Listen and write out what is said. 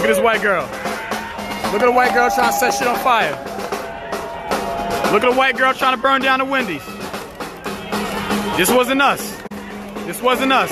Look at this white girl. Look at the white girl trying to set shit on fire. Look at the white girl trying to burn down the Wendy's. This wasn't us. This wasn't us.